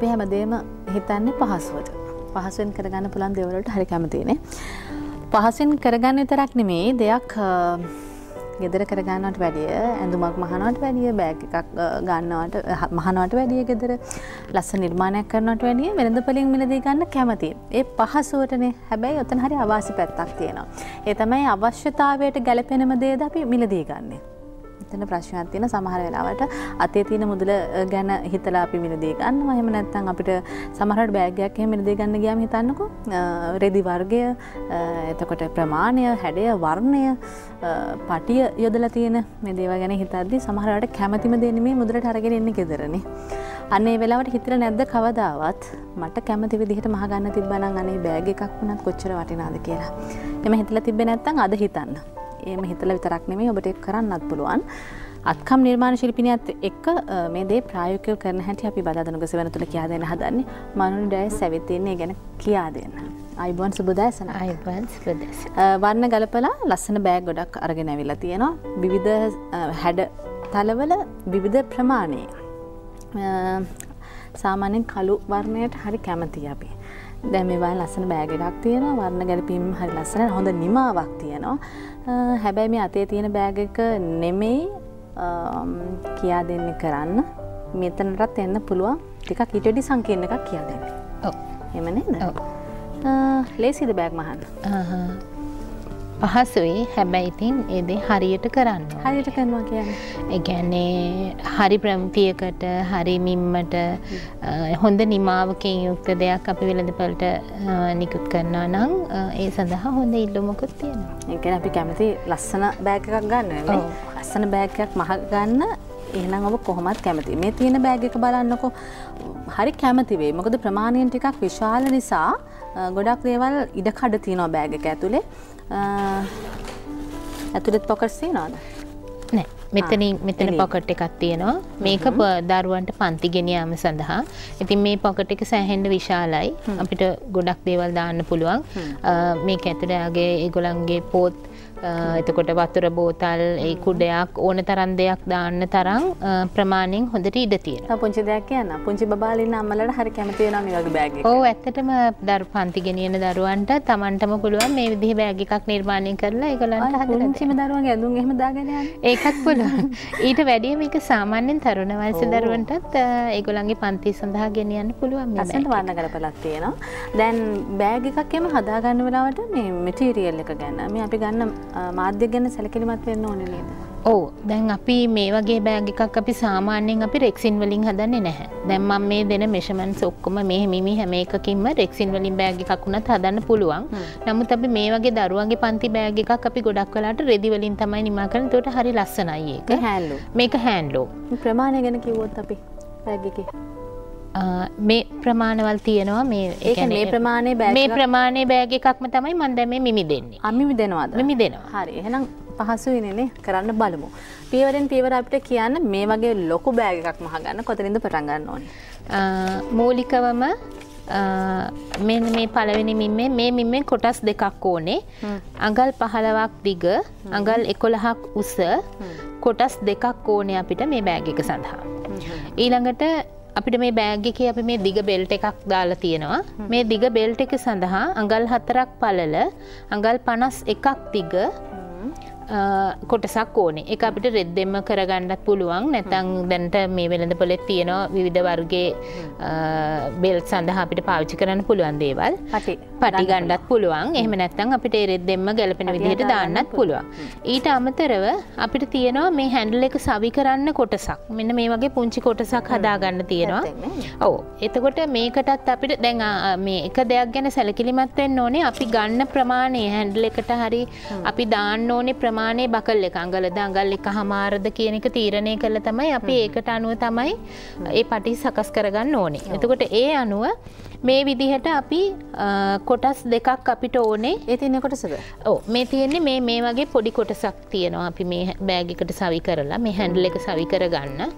අපි හැමදේම හිතන්නේ පහසුවට පහසුවෙන් කරගන්න පුළන් දෙවලට හරි කැමතිනේ. පහසෙන් කරගන්න විතරක් නෙමේ දෙයක් ගෙදර කරගන්නට වැඩිය ඇඳුමක් මහනවට වැඩිය බෑග එකක් ගන්නවට මහනවට වැඩිය ගෙදර ලස්ස නිර්මාණයක් කරනට වැඩිය වෙළඳ පලින් මිලදී ගන්න කැමති. ඒ පහසුවටනේ හැබැයි ඔතන හරි අවාසි පැත්තක් තියෙනවා. ඒ තමයි අවශ්‍යතාවයට ගැලපෙනම දේද අපි මිලදී ගන්නේ. එතන ප්‍රශ්නයක් තියෙන සමහර වෙලාවට අතේ තියෙන මුදල ගැන හිතලා අපි මිලදී ගන්නවා. එහෙම නැත්නම් අපිට සමහරවිට බෑග් එකක් එහෙම මිලදී ගන්න ගියාම හිතන්නකෝ රෙදි වර්ගය එතකොට ප්‍රමාණය, හැඩය, වර්ණය, පටිය යොදලා තියෙන මේ දේවල් ගැන හිතද්දී සමහර වෙලාවට කැමැතිම දේ නෙමෙයි මුදලට අරගෙන ඉන්නේ ගෙදරනේ. අන්න ඒ වෙලාවට හිතලා නැද්ද කවදාවත් මට කැමති විදිහට මහ ගන්න තිබ්බනම් අනේ බෑග් එකක් වුණත් කොච්චර වටිනාද කියලා. එමෙ හිතලා තිබ්බේ නැත්නම් අද හිතන්න. ඒම හිතල විතරක් නෙමේ ඔබට කරන්නත් පුළුවන්. අත්කම් නිර්මාණ ශිල්පිනියත් එක්ක මේ දේ ප්‍රායෝකව කරන හැටි අපි බදාදනුගස වෙන තුළ කියා දෙන්න හදන්නේ මනුනි ඩය සැවිතින්නේ ගැන කියා දෙන්න. අයිබුවන් සුබදෑසන අයිබන්. වර්ණ ගලපලා ලස්සන බෑග් ගොඩක් අරගෙන ඇවිල්ලා තියෙනවා. විවිධ හැඩ තලවල විවිධ ප්‍රමාණයේ. සාමාන්‍යෙන් කළු වර්ණයට හරි කැමති අපි. දැ මේවා ලස්සන බෑග එකක් තියෙන වර්ණ ගැලපීම් හරි ලස්සන හොඳ නිමාවක් තියෙනවා. හැබැයි මේ අතේ තියෙන බෑග එක නෙමෙයි. කියා දෙන්න කරන්න. මෙතනටත් එන්න පුළුවන්. ටිකක් ඉටඩි සංකීර්ණ එකක් කියා දෙන්න. එමනේද ලේසිද බෑග් මහන්න පහසුයි. හැබැයි ඉතින් ඒදේ හරියට කරන්න හරියට කරනවා කියන්න? ඒගැන්නේ හරි ප්‍රම්පියකට හරි මිම්මට හොඳ නිමාවකින් යුක්ත දෙයක් අපි වෙළඳපලට නිකුත් කරනවා නම් ඒ සඳහා හොඳ ඉල්ලුමකුත් තියෙන ඒකැන අපි කැමති ලස්සන බෑග එකක් ගන්න ලස්සන බෑගයක් මහ ගන්න එහෙනම් ඔබ කොහොමත් කැමති. මේ තියෙන බෑග එක බලන්නකො. හරි කැමතිවේ මොකද ප්‍රමාණයෙන් ටිකක් විශාල නිසා ගොඩක් දේවල් ඉඩ කඩ තියනවා බෑග එක ඇතුළේ ඇතුළෙත් පොකට්සේ නාද නෑ. මෙතනින් මෙතන පොකට් එකක් තියෙනවා. මේක දරුවන්ට පන්ති ගෙනයාම සඳහා. ඉතින් මේ පොකට එක සෑහෙන්ඩ විශාලයි. අපිට ගොඩක් දේවල් දාන්න පුළුවන්. මේක ඇතුළයාගේ ඒගොලන්ගේ පෝත් එතකොට වතුර බෝතල් ඒ කුඩයක් ඕන තරන් දෙයක් දාන්න තරම් ප්‍රමාණයෙන් හොඳට ඉඩ තියෙන පුංචි දෙයක් කියන්න. පුංචි බාලින්න අම්මලට හරි කැමති නම වගේ බෑග ඕ ඇත්තටම දර් පන්තිගෙනියන දරුවන්ට තමන්ටම පුළුවන් මේ විදිහ බෑග එකක් නිර්මාණය කරලා එකලන්ට හදචිම දරුවන් ඇඳුම් එහම දාගෙන ඒකත් පුළුවන්. ඊට වැඩිය මේක සාමාන්‍යෙන් තරුණ වයස දරුවන්ටත් ඒගොලන්ගේ පන්ති සඳහා ගෙනියන්න පුළුවන් ඇසට වන්න කරපලක් තියෙනවා. දැන් බෑග එකක් එම හදාගන්න වෙලාවට මේ මෙටීරියල් එක ගැන්න මේ අපි ගන්න මාධ්‍ය ගැන සැලකිලිමත් වෙන්න ඕන නේද? ඔව් දැන් අපි මේ වගේ බෑග් එකක් අපි සාමාන්‍යයෙන් අපි රෙක්සින් වලින් හදන්නේ නැහැ. දැන් මම මේ දෙන මෙෂර්මන්ට්ස් ඔක්කොම මේ මිමි හැම එකකින්ම රෙක්සින් වලින් බෑග් එකක් වුණත් හදන්න පුළුවන්. නමුත් අපි මේ වගේ දරුවන්ගේ පන්ති බෑග් එකක් අපි ගොඩක් වෙලාට රෙදි වලින් තමයි නිමා කරන්නේ. ඒකට හරි ලස්සනයි ඒක. මේක හැන්ඩ්ලූම්. ප්‍රමාණය ගැන කිව්වොත් අපි බෑග් එකේ මේ ප්‍රමාණවල් තියෙනවා මේ මේ ප්‍රමාණය මේ ප්‍රමාණය බෑග එකක්ම තමයි මන්ද මේ මිමි දෙන්නේ අමිමි දෙනවාද මිමි දෙනවා හරි එහෙනම් පහසුවිනේ කරන්න බලමු. පියවරෙන් පියවර අපිට කියන්න මේ වගේ ලොකු බෑග එකක් මහගන්න කොතරින්ද පටන්ගන්න ඕනේ? මූලිකවම මෙ මේ පළවෙනි මිම්මේ මේ මිම්මෙන් කොටස් දෙකක් ඕනේ. අඟල් පහලවක් දිග අඟල් එකොළහක් උස කොටස් දෙකක් ඕනේ අපිට මේ බෑග එක සඳහා. ඊළඟට අපිට මේ බෑග් එකේ අපි මේ දිග බෙල්ට් එකක් දාලා තියෙනවා. මේ දිග බෙල්ට් එක සඳහා අඟල් හතරක් පළල අඟල් 51ක් දිග කොටසක් ඕනේ. එක අපිට රෙද්දෙම කරගන්නත් පුළුවන්. නැතං දැන්ට මේ වෙළඳ පොලෙත් තියෙනවා විවිධ වර්ගේ බෙල් සඳහා අපිට පාවිච්චි කරන්න පුළුවන් දේවල්. පටි. ගණ්ඩත් පුළුවන්. එහම නැත්තං අපිට එරෙද්දෙම ගැලපෙන විදිහට දාන්නත් පුළුවන්. ඊට අමතරව අපිට තියෙනවා මේ හැන්ඩල් එක සවි කරන්න කොටසක්. මෙන්න මේ වගේ පුංචි කොටසක් හදාගන්න තියෙනවා. ඕ එතකොට මේකටත් අපිට දැන් මේ එක දෙයක් ගැන සැලකිලිමත් වෙන්න ඕනේ. අපි ගන්න ප්‍රමාණය හැන්ඩල් එකට හරි අපි දාන්න ඕනේ ප්‍රමාණ ප්‍රමාණය බකල් එක අඟල දඟල් එක හමාරද කියන එක තීරණය කළ තමයි අපි ඒකට අනුව තමයි ඒ පටි සකස් කරගන්න ඕනේ. එතකොට ඒ අනුව මේ විදිහට අපි කොටස් දෙකක් අපිට ඕනේ. ඒ තියන්නේ කොටසද? ඕ මේ තියෙන්නේ මේ මේ වගේ පොඩි කොටසක් තියෙනවා. අපි මේ බෑගිකට සවි කරලා මේ හැන්ඩල එක සවි කරගන්න.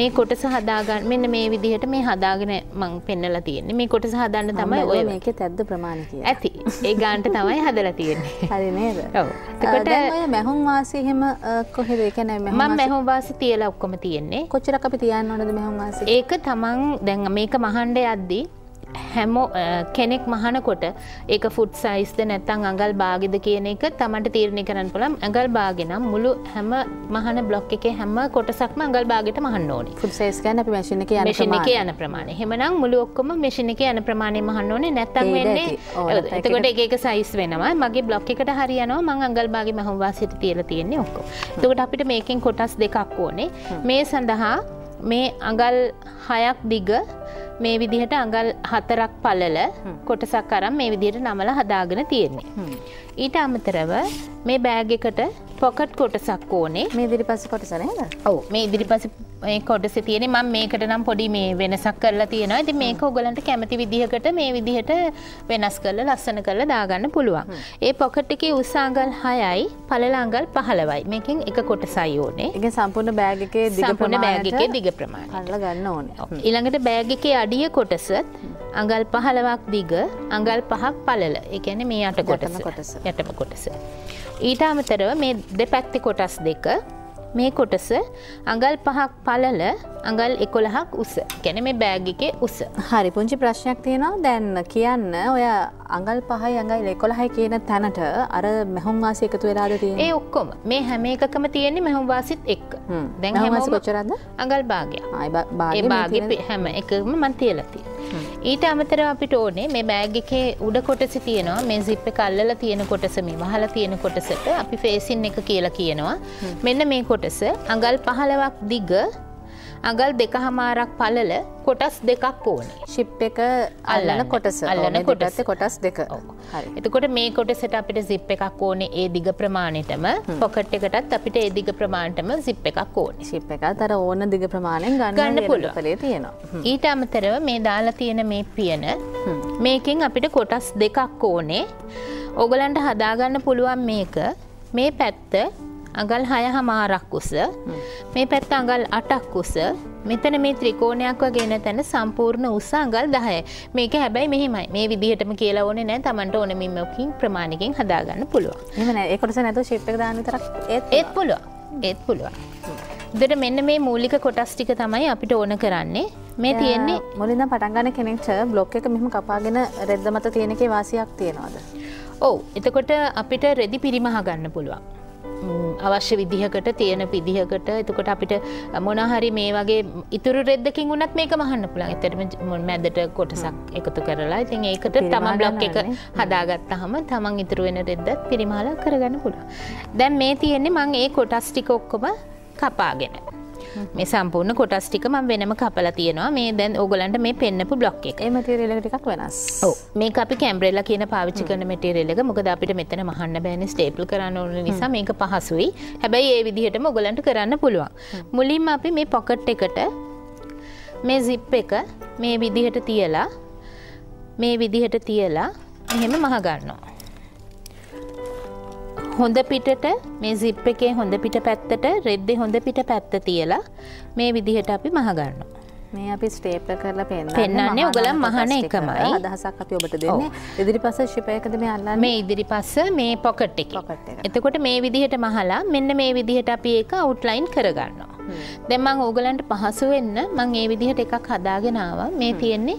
මේ කොටස හදාගන්න මෙන්න මේ විදිහට මේ හදාගෙන මං පෙන්නලා තියෙන්නේ. මේ කොටස හදන්න තමයි ඔය මේක තැද්ද ප්‍රමාණකය ඇති. ඒ ගාන්ට තමයි හදලා තියෙන්නේ. හරි නේද? තකොට මැහුම් වාසයහෙම කොහෙද? කැන ම මැහුම් වාසි තියලා ඔක්කොම තියෙන්නේ. කොච්චරක් අපි තියන්න ඕනද මෙහුම් වාසි? ඒක තමන් දැන් මේක මහන්ඩ යද්දී හැමෝ කෙනෙක් මහනකොට ඒක ෆුඩ් සයිස්ද නැත්තං අඟල් බාගෙද කියන එක තමට තීරණය කරන්න පුළම් ඇඟල් බාගෙනම් මුළු හැම මහන බ්ලොක් එක හැම කොටසක්ම අඟල් බාගට මහන්න ඕනි. ෆුඩ් සයිස් ගැන මැෂින එක මැෂින එක යන ප්‍රමාණය. හෙමනම් මුළු ඔක්කොම මැෂින එක යන ප්‍රමාණය මහන්න ඕනේ. නැත්තම් වෙන්නේ එතකොට එක සයිස් වෙනවා. මගේ බ්ලොක් එකට හරියනවා. මං අඟල් බාගේ මහම් වාසිත තියලා තියෙන්නේ ඔක්කොම. එතකොට අපිට මේකෙන් කොටස් දෙකක් ඕනේ. මේ සඳහා මේ අඟල් හයක් දිග මේ විදිහට අඟල් හතරක් පලල කොටසක් කරම් මේ විදිහට නමල හදාගෙන තියෙන්නේ. ඊට අමතරව මේ බෑග එකට පොකට් කොටසක් ඕනේ. මේ දිරි පස කොටසන ඔව. මේ ඉදිරි පස කොටස තියෙන ම මේකට නම් පොඩි මේ වෙනසක් කරලා තියෙනවා. ඇති මේක ඔගලන්ට කැමති විදිහකට මේ විදිහට වෙනස් කරල ලස්සන කරලා දාගන්න පුළුවන්. ඒ පොකට් එක උසාංගල් හයයි පලලාංගල් පහලවයි මේකින් එක කොටසයි ඕනේ. එක සම්පූර්ණ බෑග එක සම්පූර්ණ බෑග එක දිග ප්‍රමාණ ගන්න ඕන. ඊළඟට බෑග එකේ අඩිය කොටසත් අඟල් පහලවක් දිග අඟල් පහක් පලල එකැන මේ අට කොටස. කොටස. යටම කොටස. ඊට අමතරව මේ දෙපැත්ති කොටස් දෙක මේ කොටස අඟල් පහක් පලල අඟල් එකොළහක් උස. ගැන මේ බෑගිකේ උස. හරි පුංචි ප්‍රශ්නයක් තියෙනවා. දැන්න කියන්න ඔය අඟල් පහයි අඟල් එකොළහයි කියන තැනට අර මෙහුම් වාසි එකතු වෙලාද තිය ඒ ඔක්කොම. මේ හැම එකකම තියෙන්නේ මෙහුම් වාසිත් එක් දැන් හැමස කොච්චරද අඟල් භාගය භාග හැම එකම මන් තියලතිය ඊට අමතර අපිට ඕනේ මේ බෑග් එකේ උඩ කොටස තියෙනවා. මේ සිප්ප කල්ලල තියෙන කොටස මේ වහල තියෙන කොටසට අපි ෆේසින් එක කියලා කියනවා. මෙන්න මේ කොටස අඟල් පහලවක් දිග අඟල් දෙක හමාරක් පලල කොටස් දෙකක් ඕනේ. ශිප් එක අල්ලන කොටස. අල්ලන කොටස. කොටස් දෙක. එතකොට මේ කොටසට අපිට සිප් එකක් ඕනේ ඒ දිග ප්‍රමාණයටම. පොකට් එකටත් අපිට ඒ දිග ප්‍රමාණටම සිප් එකක් ඕනේ. ශිප් එක තර ඕන දිග ප්‍රමාණයෙන් ගන්න පුළුව කළේ තියෙනවා. ඊට අමතරව මේ දාලා තියෙන මේ පියන මේකින් අපිට කොටස් දෙකක් ඕනේ. ඔගලන්ට හදාගන්න පුළුවන් මේක. මේ පැත්ත අඟල් හය හමාරක් උස. මේ පැත්ත අඟල් අටක් උස. මෙතන මේ ත්‍රිකෝණයක් වගෙන තැන සම්පූර්ණ උස අඟල් දහය. මේක හැබැයි මෙහෙමයි. මේ විදිහටම කියලා ඕනේ නෑ තමන්ට ඕන මිමකින් ප්‍රමාණකින් හදාගන්න පුළුවන්. එම ඒකොට නැතු ශිප්ක දාන තරක් ඒත් පුළුවන්. ඒත් පුළුවන්. දෙට මෙන්න මේ මූලික කොටස් ටික තමයි අපිට ඕන කරන්නේ. මේ තියෙන්නේ මුලින්ද පටන්ගන්න කෙනෙක්ට බ්ලොක් එක මෙහම කපාගෙන රෙද්ද මත තියෙන එක වාසියක් තියෙනවාද? ඔවු. එතකොට අපිට රෙදි පිරිමහ ගන්න පුළුවන් අවශ්‍ය විදිහකට තියෙන පිදිහකට එතකොට අපිට මොනහරි මේ වගේ ඉතුරු රෙද්දකින් වුණත් මේක මහන්න පුළන් එතරම මැදට කොටසක් එකතු කරලා. ඉතින් ඒකට තම බ්ලොක් එක හදාගත්තහම තමන් ඉතුරුවෙන රෙද්දත් පිරිමාල කරගන්න පුළුව දැන් මේ තියෙන්නේ මං ඒ කොටස් ටික ඔක්කොම කපාගෙන මේ සම්පූර්ණ කොටස් ටික ම වෙනම කපල තියෙනවා. මේ දැන් ඔගලන්ට මේ පෙන්න්නපු බ්ලොක් එක. මටරලටික් වෙනස්. මේ අපි කැම්බරෙල්ල කියන පාවිච්චි කරන මටරෙල්ලක මොකද අපිට මෙතන මහන්න බෑන ස්ටේපල් කරන්න ඕන නිසා මේක පහසුයි. හැබැයි ඒ විදිහට මොගලන්ට කරන්න පුළුවන්. මුලින්ම අපි මේ පොකට් එකට මේ සිප් එක මේ විදිහට තියලා මේ විදිහට තියලා එහෙම මහගන්නවා හොඳ පිටට මේ සිප් එකේ හොඳ පිට පැත්තට රෙද්දෙ හොඳ පිට පැත්ත තියලා මේ විදිහට අපි මහගන්න. මේ අපි ස්ටේප්ල කරලා පෙන්න්න පෙන්න්නන්නේ ඔගලම් මහන එකමයි. අදහසක් අපි ඔබට දෙන්න. ඉදිරි පස ශිපයකද මේ අල්ලා මේ ඉදිරි පස්ස මේ පොකට් එක. එතකොට මේ විදිහට මහලා මෙන්න මේ විදිහට අපි ඒක අවුට්ලයින් කරගන්නවා. දෙමං ඕගලන්ට පහසු වෙන්න මං ඒ විදිහට එකක් හදාගෙනාව මේ තියෙන්නේ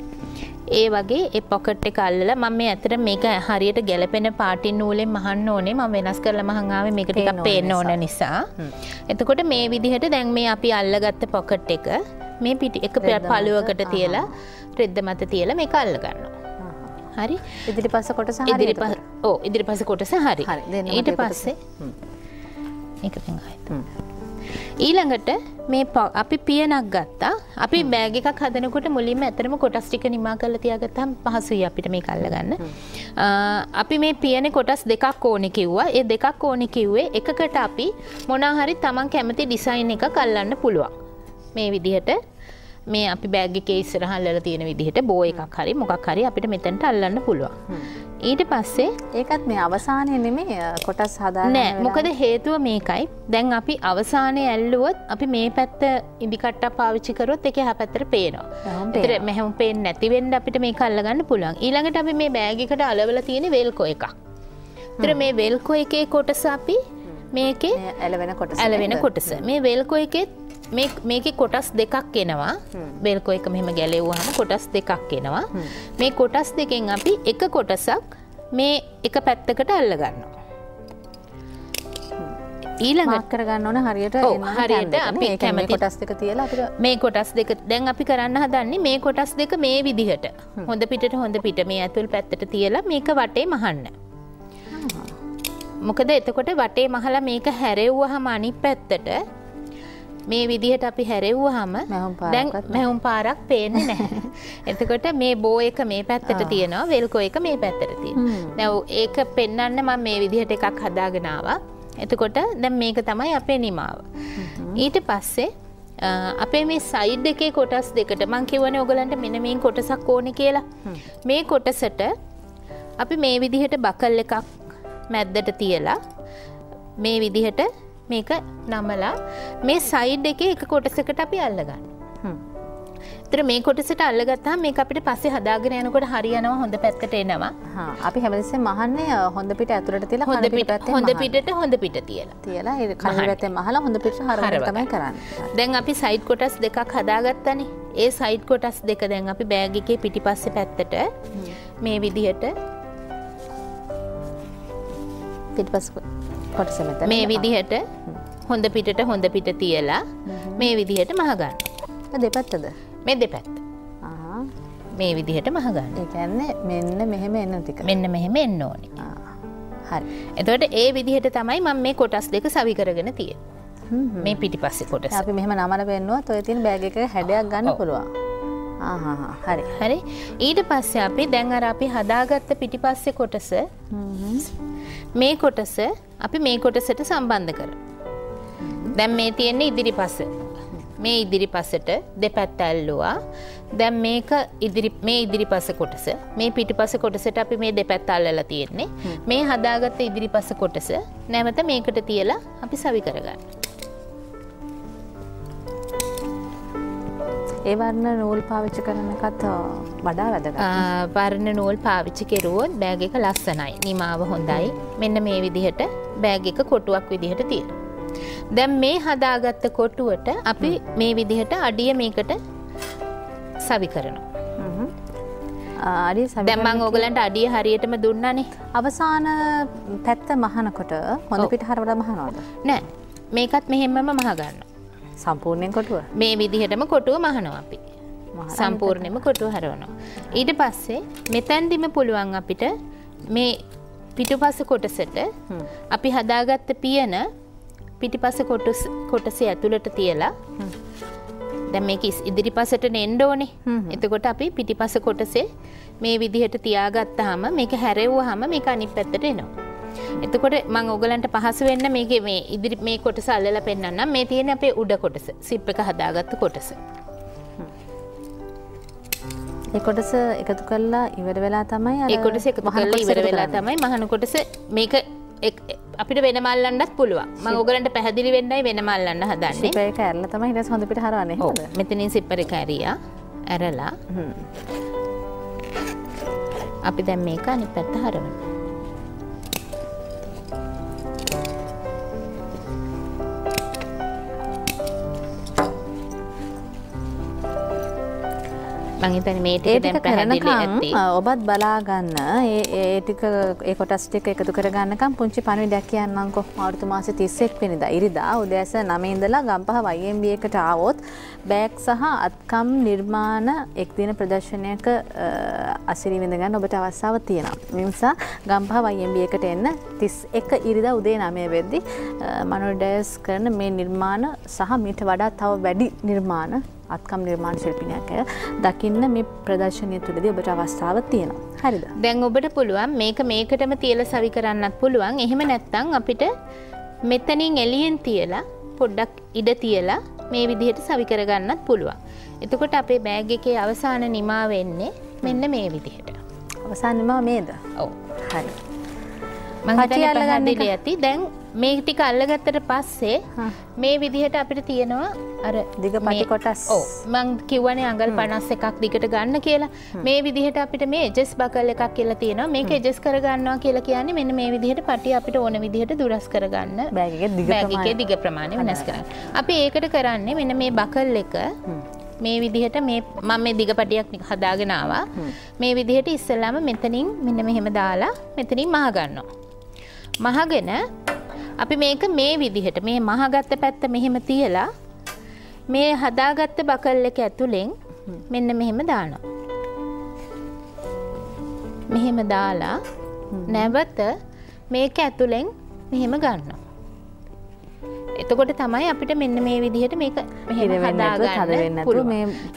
ඒ වගේ ඒ පොකට් එක අල්ලලා මම මේ ඇතර මේක හරියට ගැලපෙන පාටින් නූලෙන් මහන්න ඕනේ. මම වෙනස් කරලා මහන් ආවේ මේක ටිකක් පේන්න ඕන නිසා. එතකොට මේ විදිහට දැන් මේ අපි අල්ලගත්ත පොකට් එක මේ පිටි එක පළුවකට තියලා රෙද්ද මත තියලා මේක අල්ල ගන්නවා. හරි? ඉදිරි පස කොටස ඉදිරි ඕ ඉදිරි පස කොටස හරි. ඊට පස්සේ ඒක හයි ඊළඟට මේ අපි පියනක් ගත්තා. අපි බෑග එකක් හදනකොට මුලින්ම ඇතරම කොටස් ටික නිමා කරල තියාගත්තම් පහසුයි අපිට මේ කල්ලගන්න අපි මේ පියන කොටස් දෙකක් ඕනෙ කිව්වා. ඒ දෙකක් ඕනෙ කිව්වේ එකකට අපි මොනාහරි තමන් කැමති ඩිසයින් එක කල්ලන්න පුළුවන්. මේ විදිහට මේ අපි බෑග්ග කේස්සර හල්ලල තියෙන විදිහට බෝ එකක් හරි මොකක් හරි අපිට මෙතැන්ට අල්ලන්න පුළුවන් ඊට පස්සේ ඒකත් මේ අවසානය නෙමේ කොටස් හදා නෑ මොකද හේතුව මේකයි. දැන් අපි අවසානය ඇල්ලුවොත් අපි මේ පැත්ත ඉදිකට පාවිච්චිකරොත් එක හැ පැත්තර පේනවා. මෙහම පේෙන් නැතිවෙන්ඩ අපිට මේ කල්ලගන්න පුළුවන්. ඊළඟට අපි මේ බෑගිකට අලවල තියෙන වෙල්කෝ එකක්. තර මේ වෙල්කෝ එකේ කොටස අපි මේකේ ඇලවෙන කොට ඇලවෙන කොටස. මේ වෙල්කෝ එකෙත් මේක කොටස් දෙකක් එනවා. බෙල්කෝ එක මෙහෙම ගැලෙව්හම කොටස් දෙකක් එනවා. මේ කොටස් දෙකෙන් අපි එක කොටසක් මේ එක පැත්තකට අල්ලගන්නවා. ඊළඟත් කරගන්න ඕන හරියට හරියට අපි කැමති. කොටස් දෙක තියලා මේ කොටස් දෙක දැන් අපි කරන්න හදන්නේ මේ කොටස් දෙක මේ විදිහට. හොඳ පිට හොඳ පිට. මේ ඇතුල් පැත්තට තියලා මේක වටේ මහන්න මොකද එතකොට වටේ මහලා මේක හැරෙව්වහම අනි පැත්තට මේ විදිහට අපි හැරෙව්ව හම දැන් මැහුම් පාරක් පේන්නේ නැහැ. එතකොට මේ බෝ එක මේ පැත්තට තියෙනවා වෙල්කෝ එක මේ පැත්තට තියෙන. නැව් ඒක පෙන්වන්න මම මේ විදිහට එකක් හදාගෙන ආවා. එතකොට දැන් මේක තමයි අපේ නිමාව. ඊට පස්සේ අපේ මේ සයිඩ් එකේ කොටස් දෙකට මං කිව්වනේ ඔයගලන්ට මෙන්න මේ කොටසක් ඕනේ කියලා. මේ කොටසට අපි මේ විදිහට බකල් එකක් මැද්දට තියලා මේ විදිහට මේක නමලා මේ සයිඩ් එක එක කොටසකට අපි අල්ලගන්න. තර මේ කොටසට අල්ලගත්තා මේ අපිට පස්සේ හදාගෙන යනකොට හරියනවා හොඳ පැත්තට එනවා. අපි හැමතිසේ මහන්නේ හොඳ පිට ඇතුරට තිලා හොඳ පිට හොඳ පිටට හොඳ පිට තියලා. තියලා කලගත මහලා හොඳ පිට හර තමයි කරන්න. දැන් අපි සයිඩ් කොටස් දෙකක් හදාගත්තනේ. ඒ සයිඩ් කොටස් දෙක දැන් අපි බෑගිකේ පිටි පස්සෙ පැත්තට මේ විදිහට පිටිපස් කොටස මෙත මේ විදිහට හොඳ පිටට හොඳ පිට තියලා මේ විදිහට මහගන්න දෙපැත්තද? මේ දෙපැත්ත. මේ විදිහට මහගන්න ඒකන්නේ මෙන්න මෙහෙම එන්න ටික. මෙන්න මෙහෙම එන්න ඕනි. හරි. එතවට ඒ විදිහට තමයි මම මේ කොටස් දෙක සවි කරගෙන තිය මේ පිටි පස්සෙ කොටස. අපි මෙහම නමල පෙන්වා ඔය තින් බෑග එක හැඩයක් ගන්න පුළුවන් හරි. හරි. ඊට පස්සේ අපි දැන් අර අපි හදාගත්ත පිටිපස්සෙ කොටස මේ කොටස අපි මේ කොටසට සම්බන්ධ කර දැන් මේ තියෙන්නේ ඉදිරි පස. මේ ඉදිරි පසට දෙපැත්ත ඇල්ලුවා. දැන් මේක ඉදිරි මේ ඉදිරි පස කොටස මේ පිටිපස කොටසට අපි මේ දෙපැත්ත අල්ලලා තියෙන්නේ. මේ හදාගත්ත ඉදිරි පස කොටස නැවත මේකට තියලා අපි සවි කරගන්න ඒ වර්ණ නූල් පාවිච්චි කරනකත් වඩා වැදගත්. වර්ණ නූල් පාවිච්චි කෙරුවොත් බෑග් එක ලස්සනයි. නිමාව හොඳයි. මෙන්න මේ විදිහට බෑග් එක කොටුවක් විදිහට තියෙනවා. දැන් මේ හදාගත්ත කොටුවට අපි මේ විදිහට අඩිය මේකට සවි කරනවා. අඩිය දැම්මං ඕගලන්ට අඩිය හරියටම දුන්නනේ. අවසාන පැත්ත මහනකොට හොඳ පිට හරවල මහනවාද. නෑ මේකත් මෙහෙම්මම මහගන්න. සම්පූර්ණයෙන් කොටුව. මේ විදිහටම කොටුව මහනවා අපි. සම්පූර්ණයම කොටුව හරවනවා. ඊට පස්සේ මෙතැන්දිම පුළුවන් අපිට මේ පිටුපස කොටසට අපි හදාගත්ත පියන පිටිපස කොටසේ ඇතුළට තියලා දැ මේ ඉදිරිපසට නෙන්ඩෝනේ එතකොට අපි පිටිපස කොටසේ මේ විදිහට තියාගත්ත හම මේක හැරෙව්ව හම මේ අනි පැත්තට එනවා එතකොට මං ඔගලන්ට පහසු වෙන්න මේක මේ ඉදිරි මේ කොටස අල්ලල පෙන්න්නම් මේ තියෙන අපේ උඩ කොටස. සිප් එක හදාගත්ත කොටස. එකොටස එකතු කරලා ඉවර වෙලා තමයි එකොටස එකතු කරලා ඉවර වෙලා තමයි මහන කොටස. මේක අපිට වෙනමල්ලන්නත් පුළුවන්. ම ඔගලන්ට පැහදිලි වෙන්නයි වෙනමල්ලන්න හදන්නේ. ඒක ඇරල තමයි හිට හොඳ පිට හරන්නේ මෙතනින් සිප්පර කැරියා ඇරලා. අපි දැම් මේක අනි පැත්ත හරවන මහිතන මේ ටික පැහැදිලි ඇති ඔබත් බලාගන්න. ඒටික ඒ කොටස් ටික එකතු කරගන්නකම් පුංචි පණුවිඩයක් කියන්නම්කො. මාර්තු මාස තිස්සෙක් වෙනිදා ඉරිදා. උදෑස නමේඉඳලා ගම්පහ වයිම්බ එකට ආවොත් බෑක් සහ අත්කම් නිර්මාණ එක්දින ප්‍රදර්ශනයක අසිරිවිඳගන්න ඔබට අවස්සාාව තියෙනවා. මිනිසා ගම්පහ වයිම්බ එකට එන්න තිස් එක ඉරිදා උදේ නමය වෙද්දි මනොඩෑස් කරන මේ නිර්මාණ සහ මීට වඩා තව වැඩි නිර්මාණ අත්කම් නිර්මාණ ශිල්පිනයක් දකින්න මේ ප්‍රදර්ශනය තුළද ඔබට අවස්ථාව තියෙනවා. හරිද. දැන් ඔබට පුළුවන් මේක මේකටම තියල සවි කරන්නත් පුළුවන් එහෙම නැත්තං අපිට මෙතනින් එලියෙන් තියලා පොඩ්ඩක් ඉඩ තියලා මේ විදිහට සවි කරගන්නත් පුළුවන්. එතකොට අපේ බෑග් එකේ අවසාන නිමා වෙන්නේ මෙන්න මේ විදිහට. අවසානම මේද ඔව්. හරි මං පටි හිතන්නේ පැහැදිලි. ඇති. දැන් මේ ටික අල්ලගත්තට පස්සේ. මේ විදිහට අපිට තියෙනවා අර දිග පටි කොටස්. මං කිව්වනේ අඟල් 51ක් දිගට ගන්න කියලා. මේ විදිහට අපිට මේ එජස් බකල් එකක් කියලා තියෙනවා. මේක එජස් කරගන්නවා කියලා කියන්නේ මෙන්න මේ විදිහට පටි අපිට ඕන විදිහට දුරස් කරගන්න බෑග් එකේ දිග ප්‍රමාණය. වෙනස් කරන්න. අපි ඒකට කරන්නේ මෙන්න මේ බකල් එක මේ විදිහට මේ මම මේ දිගපටියක් නික- හදාගෙන ආවා. මේ විදිහට ඉස්සෙල්ලාම මෙතනින් මෙන්න මෙහෙම දාලා මෙතනින් මහ ගන්නවා. මහගෙන අපි මේක මේ විදිහට මේ මහගත්ත පැත්ත මෙහෙම තියලා මේ හදාගත්ත බකල් එක ඇතුලෙන් මෙන්න මෙහෙම දානවා. මෙහෙම දාලා නැවත මේක ඇතුලෙන් මෙහෙම ගන්නවා. එතකොට තමයි අපිට මෙන්න මේ විදිහට මේක හදාගන්න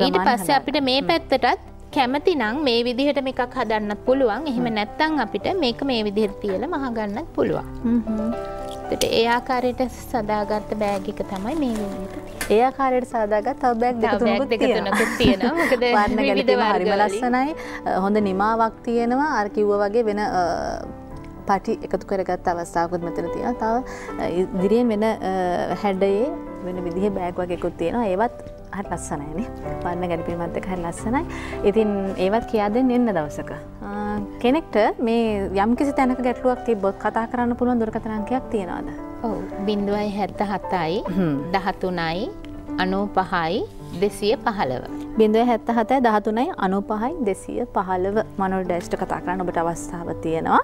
ඊට පස්සේ අපිට මේ පැත්තටත් කැමති නම් මේ විදිහට මේකක් හදන්නත් පුළුවන්. එහෙම නැත්නම් අපිට මේක මේ විදිහට තියලා මහ ගන්නත් පුළුවන්. හ්ම්. එතකොට ඒ ආකාරයට සදාගත්ත බෑග් එක තමයි මේ විදිහට. ඒ ආකාරයට සාදාගත් තව බෑග් දෙක දෙක තියෙනවා. තුනකුත් තියෙනවා. මොකද වර්ණ ගැලපීම හරිම. ලස්සනයි. හොඳ නිමාවක් තියෙනවා. අර කිව්වා වගේ වෙන පටි එකතු කරගත්ත අවස්ථාවකුත් මෙතන තියෙනවා. තව ඉදිරියෙන් වෙන හැඩයේ වෙන විදිහේ බෑග් වගේකුත් තියෙනවා. ඒවත් හරි ලස්සනයිනේ. වර්ණ ගැලපීමත් එක්ක හරි ලස්සනයි. ඉතින් ඒවත් කියා දෙන්න එන්න දවසක. කෙනෙක්ට මේ යම්කිසි තැනක ගැටලුවක් තිබ්බොත් කතා කරන්න පුළුවන් දුරකථන අංකයක් තියනවාද? ඔව් බිඳුවයි හැත්ත හතයි දහතුනයි අනූ පහයි දෙසිය පහළව. බිඳුව හැත්ත හතයි දහතුනයි අනුපහයි දෙසිය පහළව මනුල් ඩෑස්ට කතා කරන්න ඔබට අවස්ථාව තියෙනවා.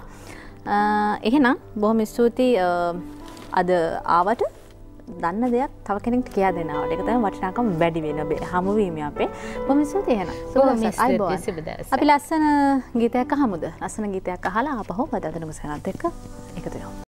එහෙනම් බොහොම ස්තුතියි අද ආවට දන්න දෙයක් තව කෙනෙක් කියා දෙනාවට එක තමයි වටිනාකම් වැඩි වෙන ඔබේ හමුවීම අපේ. සුබ දවසක්. අපි ලස්සන ගීතයක් අහමුද? ලස්සන ගීතයක් අහලා ආපහු වදාදනම සනත් එක්ක එකතු වෙමු